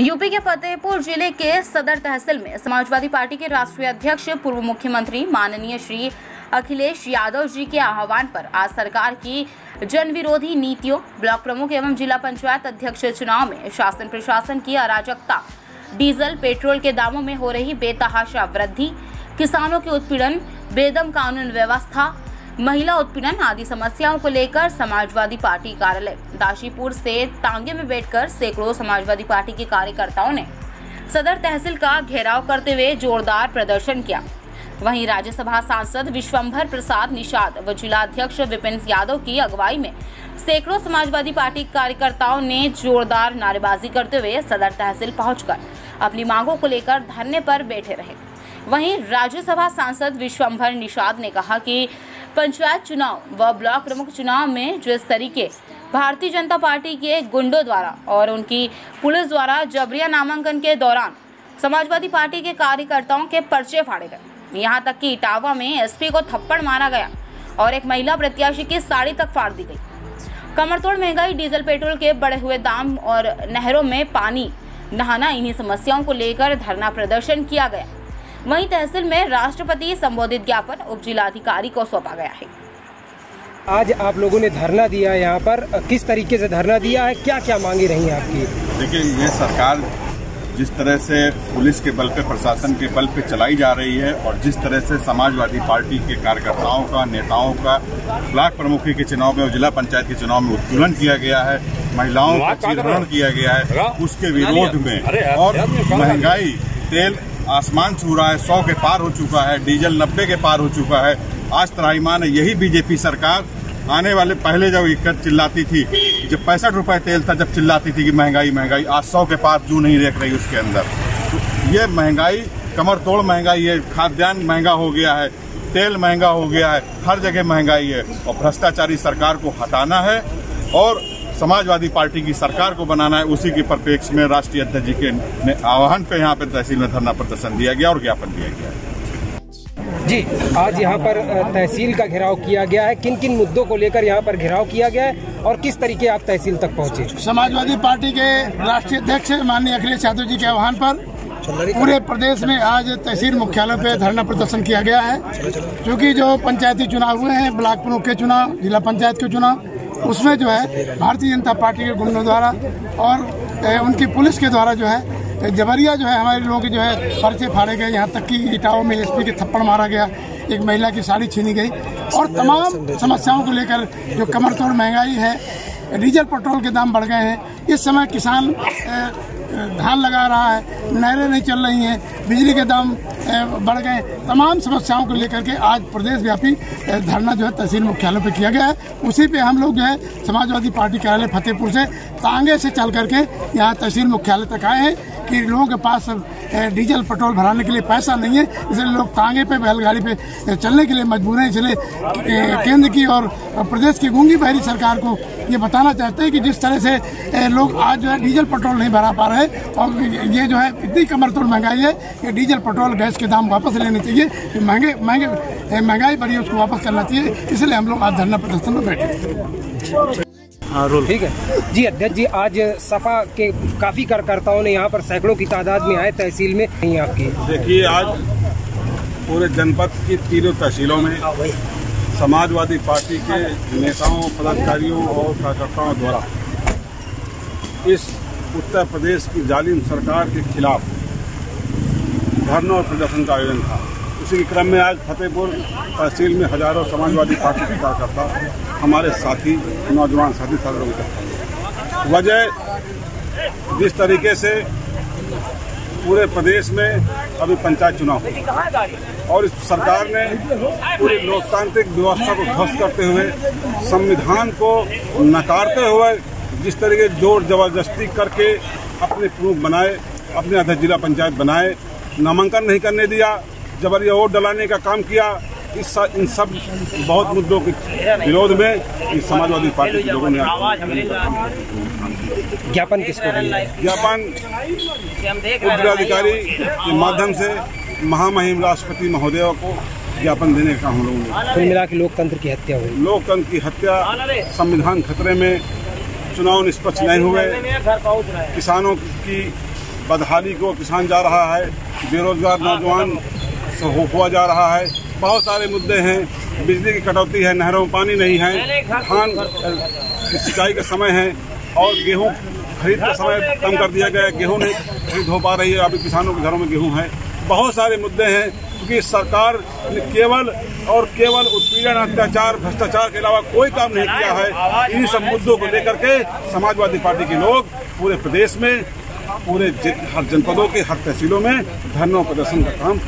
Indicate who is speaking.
Speaker 1: UP के फतेहपुर ज़िले के सदर तहसील में समाजवादी पार्टी के राष्ट्रीय अध्यक्ष, पूर्व मुख्यमंत्री माननीय श्री अखिलेश यादव जी के आह्वान पर आज सरकार की जन विरोधी नीतियों, ब्लॉक प्रमुख एवं जिला पंचायत अध्यक्ष चुनाव में शासन प्रशासन की अराजकता, डीजल, पेट्रोल के दामों में हो रही बेतहाशा वृद्धि, किसानों के उत्पीड़न, बेदम कानून व्यवस्था महिला उत्पीड़न आदि समस्याओं को लेकर समाजवादी पार्टी कार्यालय। दाशीपुर से तांगे में बैठकर सैकड़ों समाजवादी पार्टी के कार्यकर्ताओं ने सदर तहसील का घेराव करते हुए जोरदार प्रदर्शन किया। वहीं राज्यसभा सांसद विश्वंभर प्रसाद निषाद व जिला अध्यक्ष विपिन यादव की अगुवाई में सैकड़ों समाजवादी पार्टी कार्यकर्ताओं ने जोरदार नारेबाजी करते हुए सदर तहसील पहुंचकर अपनी मांगों को लेकर धरने पर बैठे रहे। वहीं राज्यसभा सांसद विश्वंभर निषाद ने कहा कि पंचायत चुनाव व ब्लॉक प्रमुख चुनाव में जिस तरीके भारतीय जनता पार्टी के गुंडों द्वारा और उनकी पुलिस द्वारा जबरिया नामांकन के दौरान समाजवादी पार्टी के कार्यकर्ताओं के पर्चे फाड़े गए। यहाँ तक कि इटावा में एसपी को थप्पड़ मारा गया और एक महिला प्रत्याशी की साड़ी तक फाड़ दी गई। कमरतोड़ महँगाई डीजल पेट्रोल के बढ़े हुए दाम और नहरों में पानी नहाना, इन्हीं समस्याओं को लेकर धरना प्रदर्शन किया गया। वहीं तहसील में राष्ट्रपति संबोधित ज्ञापन उप जिलाधिकारी को सौंपा गया है।
Speaker 2: आज आप लोगों ने धरना दिया है यहाँ पर। किस तरीके से धरना दिया है? क्या क्या मांगी रही हैं आपकी?
Speaker 3: देखिए ये सरकार जिस तरह से पुलिस के बल पे प्रशासन के बल पे चलाई जा रही है और जिस तरह से समाजवादी पार्टी के कार्यकर्ताओं का नेताओं का ब्लॉक प्रमुखी के चुनाव में और जिला पंचायत के चुनाव में उत्पीड़न किया गया है महिलाओं का चिरहरण किया गया है उसके विरोध में और महँगाई तेल आसमान छू रहा है, सौ के पार हो चुका है, डीजल नब्बे के पार हो चुका है। आज त्राईमान यही बीजेपी सरकार। आने वाले पहले जब इक्कत चिल्लाती थी, जब पैंसठ रुपए तेल था, जब चिल्लाती थी कि महँगाई महँगाई, आज सौ के पार जू नहीं देख रही उसके अंदर। तो ये महँगाई, कमर तोड़ महँगाई है, खाद्यान्न महँगा हो गया है, तेल महँगा हो गया है, हर जगह महँगाई है। और भ्रष्टाचारी सरकार को हटाना है, और समाजवादी पार्टी की सरकार को बनाना है उसी के परिप्रेक्ष्य में राष्ट्रीय अध्यक्ष जी के आह्वान पे यहाँ पे तहसील में धरना प्रदर्शन दिया गया और ज्ञापन दिया गया
Speaker 2: जी आज यहाँ पर तहसील का घेराव किया गया है। किन किन मुद्दों को लेकर यहाँ पर घेराव किया गया है और किस तरीके आप तहसील तक पहुँचे?
Speaker 4: समाजवादी पार्टी के राष्ट्रीय अध्यक्ष माननीय अखिलेश यादव जी के आह्वान पर पूरे प्रदेश में आज तहसील मुख्यालय पे धरना प्रदर्शन किया गया है। क्योंकि जो पंचायती चुनाव हुए हैं ब्लॉक प्रमुख के चुनाव जिला पंचायत के चुनाव उसमें जो है, भारतीय जनता पार्टी के गुंडों द्वारा और उनकी पुलिस के द्वारा जो है जबरिया जो है हमारे लोग जो है पर्चे फाड़े गए। यहाँ तक कि इटाओं में एसपी के थप्पड़ मारा गया, एक महिला की साड़ी छीनी गई। और तमाम समस्याओं को लेकर जो कमर तोड़ महँगाई है, डीजल पेट्रोल के दाम बढ़ गए हैं। इस समय किसान धान लगा रहा है, नहरें नहीं चल रही हैं, बिजली के दाम बढ़ गए। तमाम समस्याओं को लेकर के आज प्रदेश व्यापी धरना जो है तहसील मुख्यालय पर किया गया है। उसी पे हम लोग जो है समाजवादी पार्टी कार्यालय फतेहपुर से तांगे से चल करके यहाँ तहसील मुख्यालय तक आए हैं। कि लोगों के पास डीजल, पेट्रोल भराने के लिए पैसा नहीं है, इसलिए लोग तांगे पे, बैलगाड़ी पे चलने के लिए मजबूर हैं। इसलिए केंद्र की और प्रदेश की गूँगी बहरी सरकार को ये बताना चाहते हैं कि जिस तरह से लोग आज जो है डीजल, पेट्रोल नहीं भरा पा रहे और ये जो है इतनी कमर तोड़ महँगाई है कि डीजल, पेट्रोल, गैस के दाम वापस लेने चाहिए महँगे महँगे महँगाई बढ़ी उसको वापस करना चाहिए। इसलिए हम लोग आज धरना प्रदर्शन में बैठे
Speaker 2: रोल ठीक है। जी अध्यक्ष जी आज सपा के काफ़ी कार्यकर्ताओं ने यहाँ पर सैकड़ों की तादाद में आए तहसील में। नहीं आपकी।
Speaker 3: देखिए आज पूरे जनपद की तीनों तहसीलों में समाजवादी पार्टी के नेताओं पदाधिकारियों और कार्यकर्ताओं द्वारा इस उत्तर प्रदेश की जालिम सरकार के खिलाफ धरना और प्रदर्शन का आयोजन था। उसी क्रम में आज फतेहपुर तहसील में हज़ारों समाजवादी पार्टी के कार्यकर्ता, हमारे साथी, नौजवान साथी साथियों के वजह जिस तरीके से पूरे प्रदेश में अभी पंचायत चुनाव हो और इस सरकार ने पूरी लोकतांत्रिक व्यवस्था को ध्वस्त करते हुए, संविधान को नकारते हुए जिस तरीके ज़ोर ज़बरदस्ती करके अपने प्रमुख बनाए, अपने अध्यक्ष जिला पंचायत बनाए, नामांकन नहीं करने दिया जबरिया वोट डलाने का काम किया इस इन सब बहुत मुद्दों के विरोध में इस समाजवादी पार्टी के लोगों ने
Speaker 2: ज्ञापन किसको
Speaker 3: ज्ञापन उप जिलाधिकारी के माध्यम से महामहिम राष्ट्रपति महोदय को ज्ञापन देने का हम लोगों
Speaker 2: ने कुल मिला के लोकतंत्र की हत्या हुई।
Speaker 3: लोकतंत्र की हत्या संविधान खतरे में चुनाव निष्पक्ष नहीं हुए। किसानों की बदहाली को किसान जा रहा है। बेरोजगार नौजवान हुआ जा रहा है। बहुत सारे मुद्दे हैं। बिजली की कटौती है, नहरों में पानी नहीं है। धान, सिंचाई का समय है और गेहूँ खरीद का समय कम कर दिया गया है। गेहूँ नहीं खरीद हो पा रही है। अभी किसानों के घरों में गेहूँ है। बहुत सारे मुद्दे हैं क्योंकि सरकार ने केवल और केवल उत्पीड़न, अत्याचार, भ्रष्टाचार के अलावा कोई काम नहीं किया है। इन सब मुद्दों को लेकर के समाजवादी पार्टी के लोग पूरे प्रदेश में पूरे हर जनपदों के हर तहसीलों में धरना प्रदर्शन का काम